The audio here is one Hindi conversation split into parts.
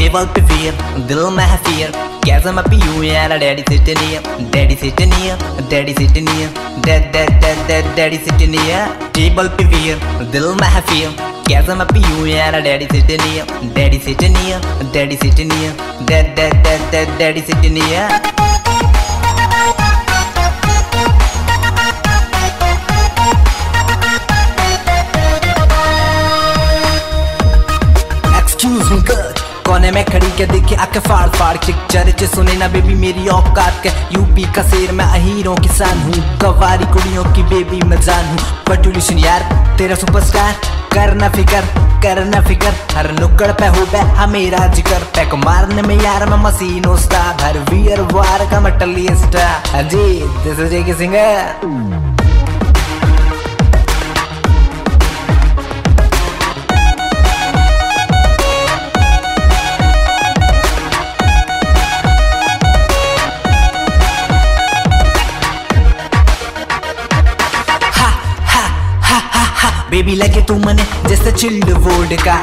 टेबल पे फिर दिल में है फिर कैसे मैं पीऊं यार डैडी सिट नहीं डैडी सिट नहीं daddy sit dad dad sit नहीं टेबल पे फिर दिल में है फिर कैसे मैं पीऊं यार डैडी सिट नहीं डैडी सिट नहीं daddy sit dad dad sit नहीं एक्सक्यूज मी गर्ल कोने में खड़ी के देखी आके फाड़ फाड़ के चर्चे सुने ना बेबी मेरी औकात के। यूपी का शेर मैं हीरो किसान हूँ। गवारी कुड़ियों की बेबी मैं जान हूँ। पटुलिशन यार, तेरा सुपरस्टार करना फिकर करना फिकर। हर नुक्कड़ पे हो बे हमेरा जिकर पैक मारने में यार मैं मशीनो स्टार हर वियर वार का मैं टली स्टार अजी this is Jackie singer baby लगे तू मने, जैसे चिल्ड वोल्ड का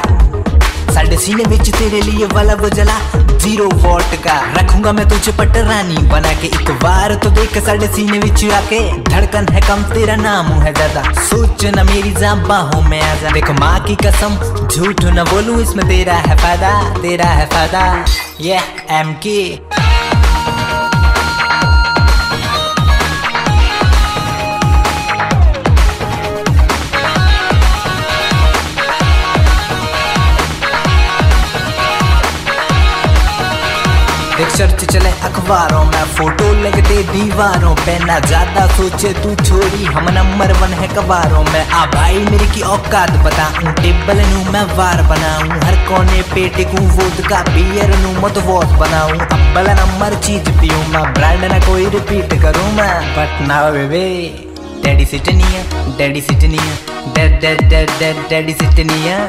साढ़े सीने बिच तेरे लिए वाला वो जला ज़ीरो वोट का रखूँगा मैं तुझे पटरानी बना के, एक बार तो देख साढ़े सीने बिच आके। धड़कन है कम, तेरा नाम है ज़्यादा। सोच न मेरी जाबा हो मैं आजा देख माँ की कसम, झूठ न बोलूँ, इसमें तेरा है फ़ायदा, तेरा है फ़ायदा। ये एम के देख चर्च चले अखबारों में, फ़ोटो लगते दीवारों पे। ना ज़्यादा सोचे तू छोरी, हम नंबर वन है कबारों में। आ भाई, मेरी की औकात बताऊँ टेबल नू मैं वार बनाऊँ। हर कोने पे टिकूं, वोद का बियर नू मत वॉट बनाऊँ। अब्बल नंबर चीज़ पीऊं मैं ब्रांड ना कोई रिपीट करूँ मैं। बट ना बेबी डैडी सिटनी है डैडी सिटनी है डैडी सिटनी है।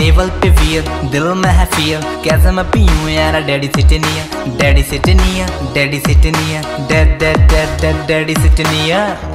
टेबल पे फिर दिल में है फियर कैसे मैं पीऊँ यार डैडी सिट नहीं है डैडी सिट नहीं है डैडी सिट नहीं है dad dad dad dad daddy sit नहीं है